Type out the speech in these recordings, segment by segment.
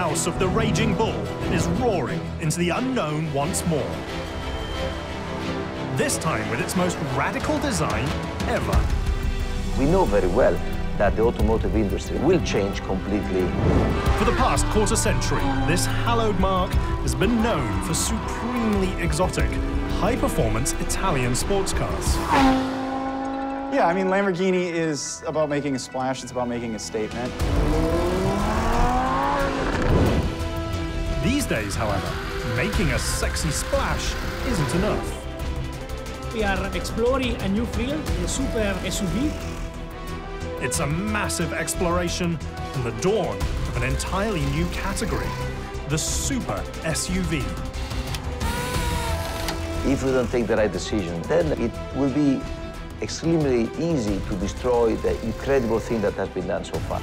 house of the Raging Bull is roaring into the unknown once more. This time with its most radical design ever. We know very well that the automotive industry will change completely. For the past quarter century, this hallowed marque has been known for supremely exotic, high-performance Italian sports cars. Yeah, I mean, Lamborghini is about making a splash. It's about making a statement. These days, however, making a sexy splash isn't enough. We are exploring a new field, the super SUV. It's a massive exploration and the dawn of an entirely new category, the super SUV. If we don't take the right decision, then it will be extremely easy to destroy the incredible thing that has been done so far.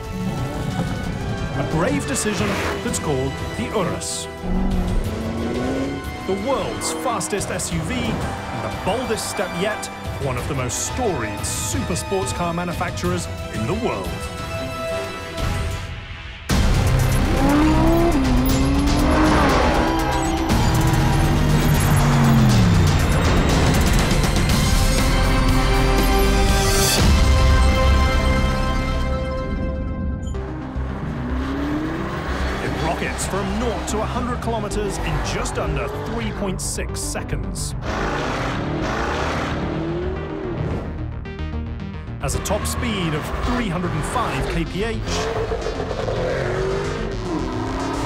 A brave decision that's called the Urus. The world's fastest SUV and the boldest step yet, one of the most storied super sports car manufacturers in the world. From 0 to 100 kilometers in just under 3.6 seconds. Has a top speed of 305 kph.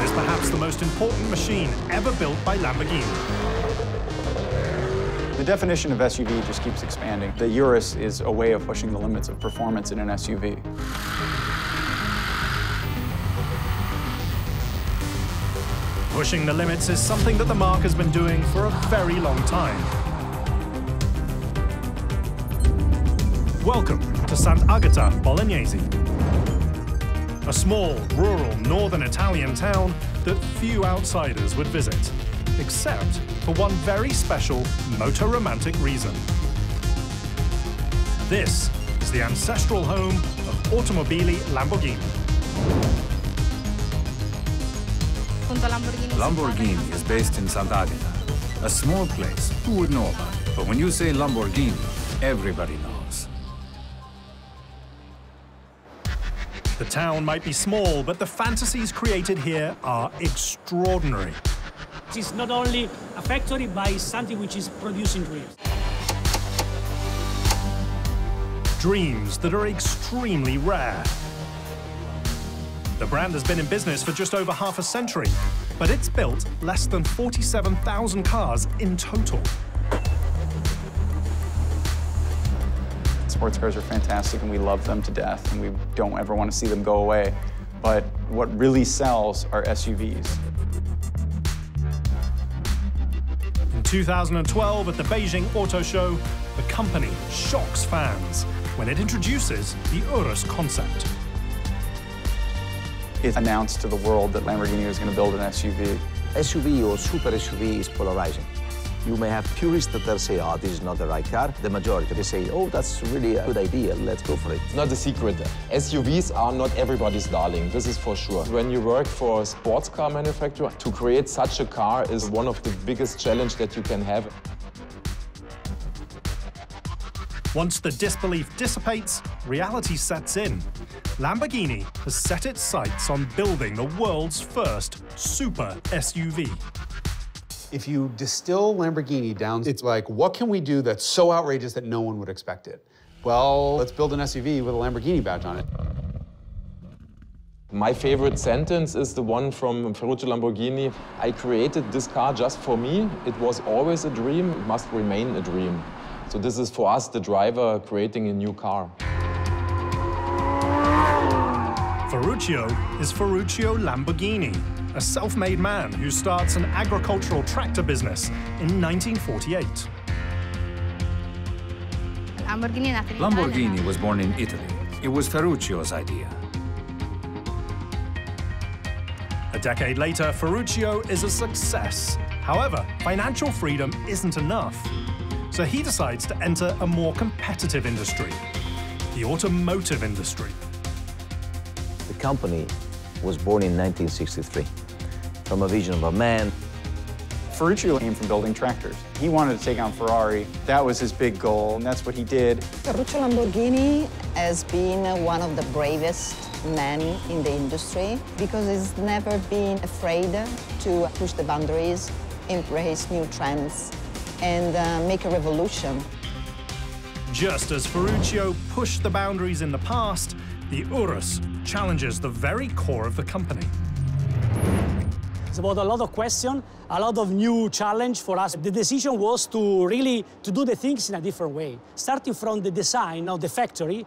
is perhaps the most important machine ever built by Lamborghini. The definition of SUV just keeps expanding. The Urus is a way of pushing the limits of performance in an SUV. Pushing the limits is something that the marque has been doing for a very long time. Welcome to Sant'Agata Bolognese, a small, rural, northern Italian town that few outsiders would visit, except for one very special motor-romantic reason. This is the ancestral home of Automobili Lamborghini. Lamborghini is based in Sant'Agata, a small place. Who would know about it? But when you say Lamborghini, everybody knows. The town might be small, but the fantasies created here are extraordinary. It's not only a factory, but it's something which is producing dreams. Dreams that are extremely rare. The brand has been in business for just over half a century, but it's built less than 47,000 cars in total. Sports cars are fantastic and we love them to death and we don't ever want to see them go away. But what really sells are SUVs. In 2012 at the Beijing Auto Show, the company shocks fans when it introduces the Urus concept it announced to the world that Lamborghini was going to build an SUV. SUV or super SUV is polarizing. You may have purists that say, oh, this is not the right car. The majority, they say, oh, that's really a good idea, let's go for it. It's not a secret. SUVs are not everybody's darling, this is for sure. When you work for a sports car manufacturer, to create such a car is one of the biggest challenge that you can have. Once the disbelief dissipates, reality sets in. Lamborghini has set its sights on building the world's first super SUV. If you distill Lamborghini down, it's like, what can we do that's so outrageous that no one would expect it? Well, let's build an SUV with a Lamborghini badge on it. My favorite sentence is the one from Ferruccio Lamborghini. I created this car just for me. It was always a dream. It must remain a dream. So this is for us, the driver, creating a new car. Ferruccio is Ferruccio Lamborghini, a self-made man who starts an agricultural tractor business in 1948. Lamborghini was born in Italy. It was Ferruccio's idea. A decade later, Ferruccio is a success. However, financial freedom isn't enough so he decides to enter a more competitive industry, the automotive industry. The company was born in 1963. from a vision of a man. Ferruccio came from building tractors. He wanted to take on Ferrari. That was his big goal, and that's what he did. Ferruccio Lamborghini has been one of the bravest men in the industry because he's never been afraid to push the boundaries, embrace new trends, and uh, make a revolution. Just as Ferruccio pushed the boundaries in the past, the Urus challenges the very core of the company. It's about a lot of question, a lot of new challenge for us. The decision was to really to do the things in a different way, starting from the design of the factory.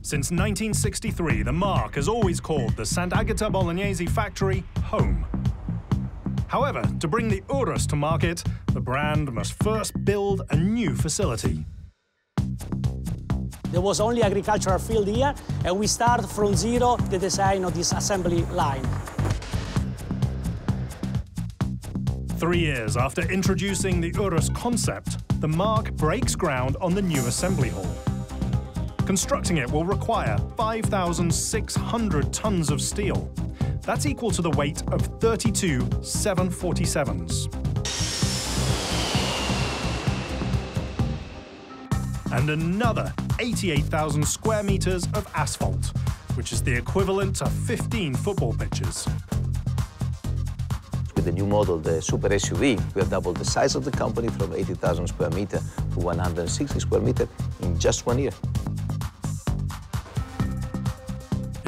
Since 1963, the Marque has always called the Sant'Agata Bolognese factory home. However, to bring the Urus to market, the brand must first build a new facility. There was only agricultural field here, and we start from zero the design of this assembly line. Three years after introducing the Urus concept, the Marque breaks ground on the new assembly hall. Constructing it will require 5,600 tons of steel. That's equal to the weight of 32 747s. And another 88,000 square meters of asphalt, which is the equivalent to 15 football pitches. With the new model, the Super SUV, we have doubled the size of the company from 80,000 square meter to 160 square meter in just one year.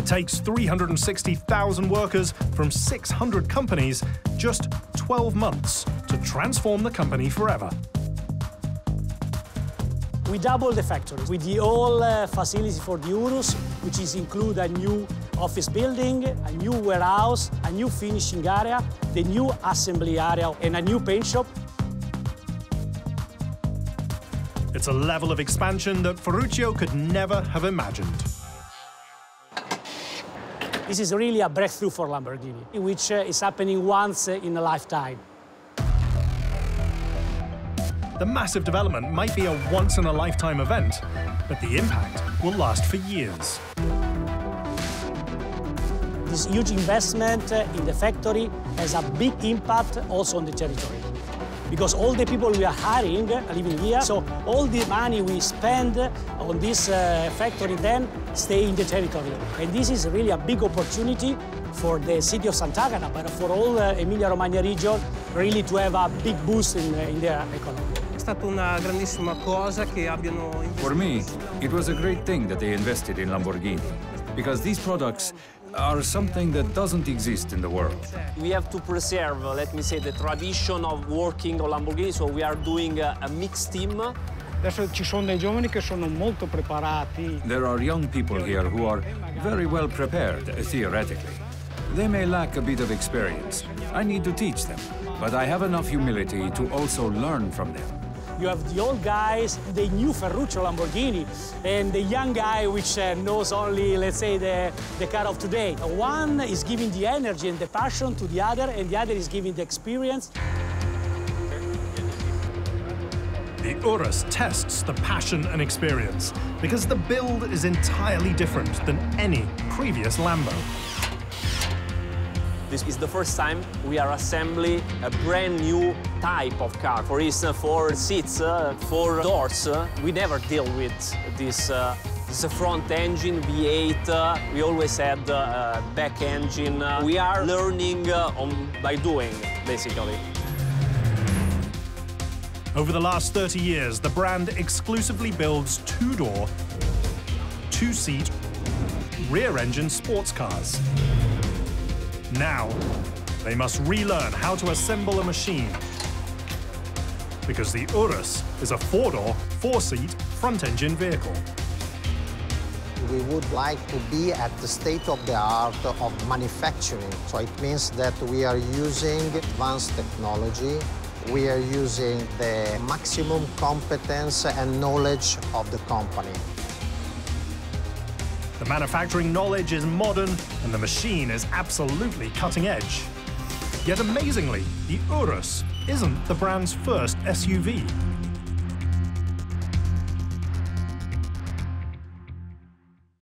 Takes 360,000 workers from 600 companies just 12 months to transform the company forever. We doubled the factory with the all uh, facility for the Urus, which is include a new office building, a new warehouse, a new finishing area, the new assembly area, and a new paint shop. It's a level of expansion that Ferruccio could never have imagined. This is really a breakthrough for Lamborghini, which uh, is happening once uh, in a lifetime. The massive development might be a once-in-a-lifetime event, but the impact will last for years. This huge investment uh, in the factory has a big impact also on the territory. Because all the people we are hiring are living here, so all the money we spend on this uh, factory then stay in the territory. And this is really a big opportunity for the city of Sant'Agata, but for all uh, Emilia-Romagna region, really to have a big boost in, uh, in their economy. È stata una grandissima cosa che abbiano For me, it was a great thing that they invested in Lamborghini, because these products are something that doesn't exist in the world. We have to preserve, let me say, the tradition of working on Lamborghini, so we are doing a, a mixed team. Adesso ci sono dei giovani che sono molto preparati. There are young people here who are very well prepared, theoretically. They may lack a bit of experience. I need to teach them, but I have enough humility to also learn from them. You have the old guys, the new Ferruccio Lamborghini, and the young guy which uh, knows only, let's say, the, the car of today. One is giving the energy and the passion to the other, and the other is giving the experience. The Urus tests the passion and experience because the build is entirely different than any previous Lambo. This is the first time we are assembling a brand new type of car. For instance, for seats, uh, for doors, uh, we never deal with this. Uh, this front engine V8. uh, we always had uh, back engine. Uh, we are learning on, by doing, basically. Over the last 30 years, the brand exclusively builds two-door, two-seat, rear-engine sports cars. Now, they must relearn how to assemble a machine. Because the Urus is a four-door, four-seat, front-engine vehicle. We would like to be at the state of the art of manufacturing. So it means that we are using advanced technology. We are using the maximum competence and knowledge of the company. The manufacturing knowledge is modern and the machine is absolutely cutting edge. Yet amazingly, the Urus isn't the brand's first SUV.